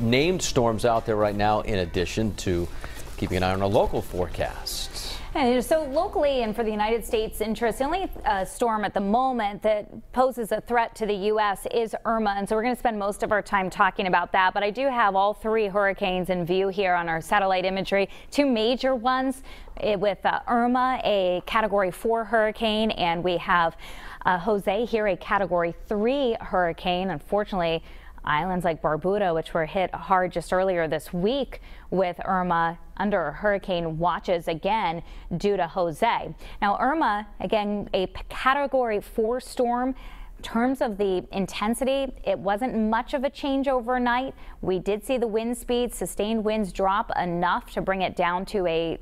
named storms out there right now, in addition to keeping an eye on our local forecast. And so locally and for the United States interest, the only uh, storm at the moment that poses a threat to the U.S. is Irma. And so we're going to spend most of our time talking about that. But I do have all three hurricanes in view here on our satellite imagery. Two major ones eh, with uh, Irma, a category four hurricane, and we have uh, Jose here, a category three hurricane. Unfortunately, Islands like Barbuda, which were hit hard just earlier this week with Irma under hurricane watches again due to Jose. Now, Irma, again, a category four storm In terms of the intensity, it wasn't much of a change overnight. We did see the wind speed, sustained winds drop enough to bring it down to a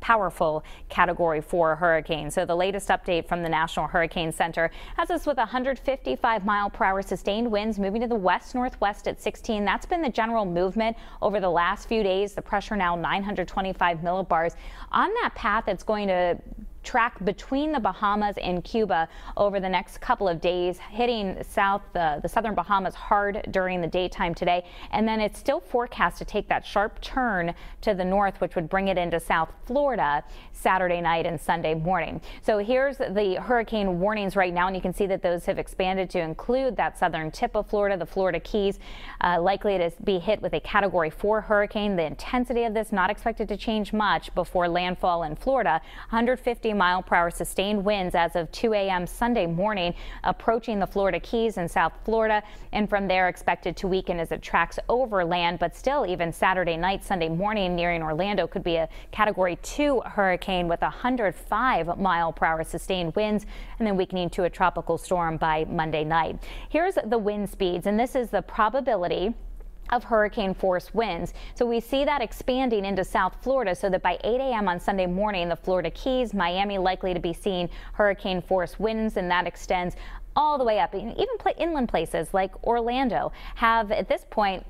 powerful category 4 hurricane. So the latest update from the National Hurricane Center has us with 155 mile per hour sustained winds moving to the west northwest at 16. That's been the general movement over the last few days. The pressure now 925 millibars. On that path, it's going to track between the Bahamas and Cuba over the next couple of days, hitting south uh, the southern Bahamas hard during the daytime today. And then it's still forecast to take that sharp turn to the north, which would bring it into South Florida Saturday night and Sunday morning. So here's the hurricane warnings right now, and you can see that those have expanded to include that southern tip of Florida, the Florida Keys, uh, likely to be hit with a category four hurricane. The intensity of this not expected to change much before landfall in Florida. 150 mile per hour sustained winds as of 2 a.m. Sunday morning, approaching the Florida Keys in South Florida, and from there expected to weaken as it tracks over land. But still, even Saturday night, Sunday morning, nearing Orlando could be a Category 2 hurricane with 105 mile per hour sustained winds, and then weakening to a tropical storm by Monday night. Here's the wind speeds, and this is the probability of hurricane force winds. So we see that expanding into South Florida so that by 8 a.m. on Sunday morning, the Florida Keys, Miami likely to be seeing hurricane force winds and that extends all the way up. Even inland places like Orlando have at this point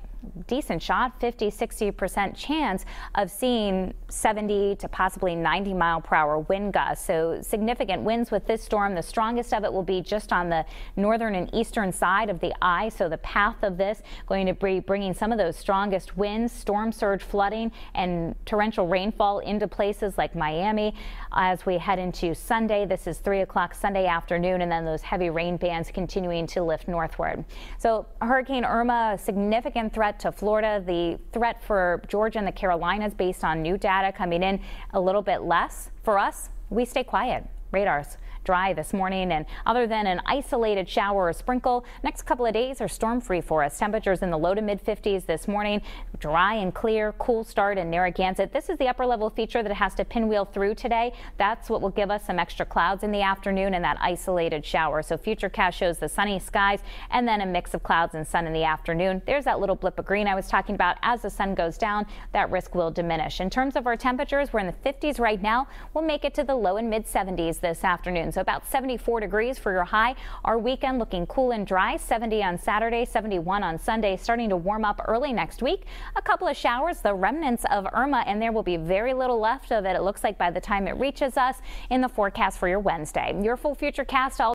decent shot, 50, 60% chance of seeing 70 to possibly 90 mile per hour wind gusts. So significant winds with this storm. The strongest of it will be just on the northern and eastern side of the eye. So the path of this going to be bringing some of those strongest winds, storm surge flooding and torrential rainfall into places like Miami as we head into Sunday. This is 3 o'clock Sunday afternoon and then those heavy rain bands continuing to lift northward. So Hurricane Irma, a significant threat threat to Florida. The threat for Georgia and the Carolinas based on new data coming in a little bit less. For us, we stay quiet. Radars dry this morning and other than an isolated shower or sprinkle, next couple of days are storm free for us. Temperatures in the low to mid 50s this morning. Dry and clear, cool start in Narragansett. This is the upper level feature that has to pinwheel through today. That's what will give us some extra clouds in the afternoon and that isolated shower. So Futurecast shows the sunny skies and then a mix of clouds and sun in the afternoon. There's that little blip of green I was talking about. As the sun goes down, that risk will diminish. In terms of our temperatures, we're in the 50s right now. We'll make it to the low and mid 70s this afternoon. So so about 74 degrees for your high. Our weekend looking cool and dry, 70 on Saturday, 71 on Sunday, starting to warm up early next week. A couple of showers, the remnants of Irma, and there will be very little left of it. It looks like by the time it reaches us in the forecast for your Wednesday. Your full Futurecast all